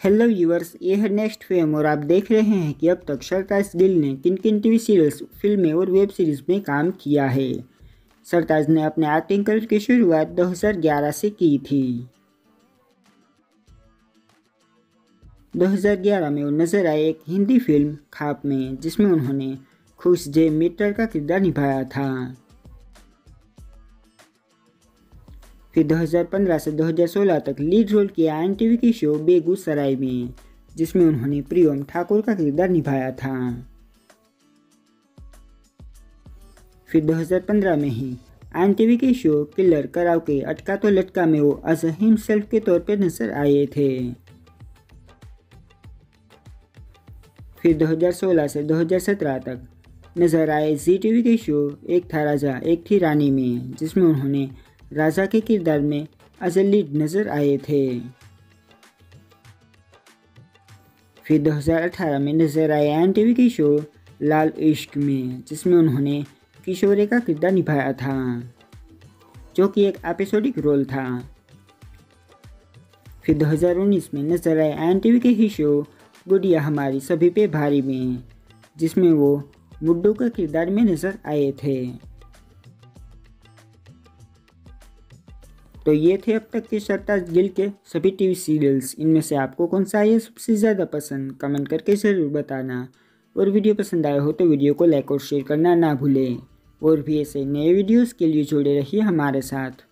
Hello viewers, ये है next fame और आप देख रहे हैं कि अब तक सरताज गिल ने किन किन टीवी सीरियल्स, फ़िल्में और वेब सीरीज़ में काम किया है। सरताज ने अपने एक्टिंग करियर की शुरुआत 2011 से की थी। 2011 में वो नज़र आए एक हिंदी फ़िल्म, खाप में, जिसमें उन्होंने खुश जे मीटर का किरदार निभाया था। फिर 2015 से 2016 तक लीड रोल किया एन टीवी की शो बेगूसराय में, जिसमें उन्होंने प्रियम ठाकुर का किरदार निभाया था। फिर 2015 में ही एन टीवी की शो किलर कराव के अटका तो लटका में वो अजहिम सेल्फ के तौर पर नज़र आए थे। फिर 2016 से 2017 तक नज़र आए जी टीवी के शो एक था राजा, एक थी रानी में, जिसमें उन्होंने राजा के किरदार में अजलीड नज़र आए थे। फिर 2018 में नज़र आए एन टीवी के शो लाल इश्क में, जिसमें उन्होंने किशोरे का किरदार निभाया था, जो कि एक एपिसोडिक रोल था। फिर 2019 में नज़र आए एन टीवी के ही शो गुड़िया हमारी सभी पे भारी में, जिसमें वो मुड्डू के किरदार में नज़र आए थे। तो ये थे अब तक के सरताज गिल के सभी टीवी सीरियल्स इनमें से आपको कौन सा आया सबसे ज़्यादा पसंद? कमेंट करके ज़रूर बताना। और वीडियो पसंद आया हो तो वीडियो को लाइक और शेयर करना ना भूलें। और भी ऐसे नए वीडियोस के लिए जुड़े रहिए हमारे साथ।